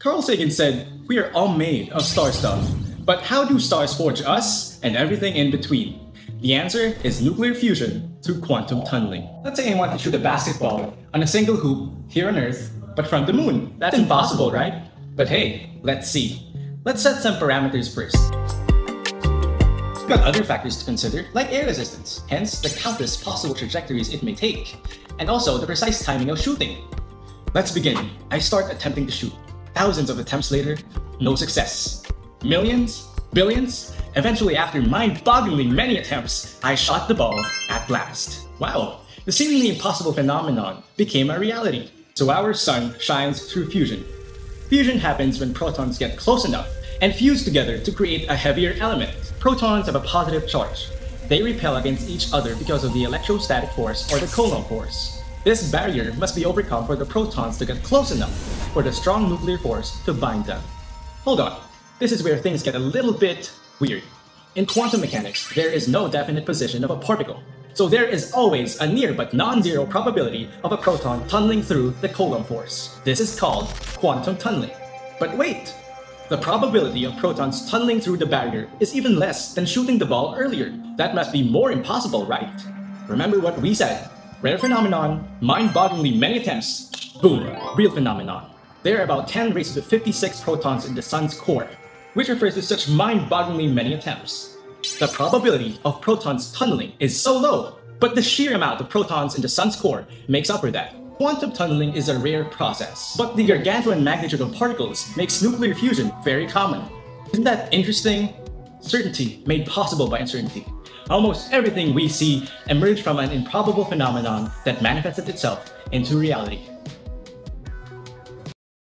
Carl Sagan said, We are all made of star stuff. But how do stars forge us and everything in between? The answer is nuclear fusion through quantum tunneling. Let's say I want to shoot a basketball on a single hoop here on Earth, but from the moon. That's impossible, right? But hey, let's see. Let's set some parameters first. We've got other factors to consider, like air resistance, hence the countless possible trajectories it may take, and also the precise timing of shooting. Let's begin. I start attempting to shoot. Thousands of attempts later, no hmm. success. Millions? Billions? Eventually, after mind-bogglingly many attempts, I shot the ball at last. Wow, the seemingly impossible phenomenon became a reality. So our sun shines through fusion. Fusion happens when protons get close enough and fuse together to create a heavier element. Protons have a positive charge. They repel against each other because of the electrostatic force or the Coulomb force. This barrier must be overcome for the protons to get close enough for the strong nuclear force to bind them. Hold on, this is where things get a little bit weird. In quantum mechanics, there is no definite position of a particle, so there is always a near but non-zero probability of a proton tunneling through the Coulomb force. This is called quantum tunneling. But wait! The probability of protons tunneling through the barrier is even less than shooting the ball earlier. That must be more impossible, right? Remember what we said. Rare phenomenon, mind-bogglingly many attempts, boom, real phenomenon. There are about 10 raised to 56 protons in the sun's core, which refers to such mind-bogglingly many attempts. The probability of protons tunneling is so low, but the sheer amount of protons in the sun's core makes up for that. Quantum tunneling is a rare process, but the gargantuan magnitude of particles makes nuclear fusion very common. Isn't that interesting? Certainty made possible by uncertainty. Almost everything we see emerged from an improbable phenomenon that manifested itself into reality.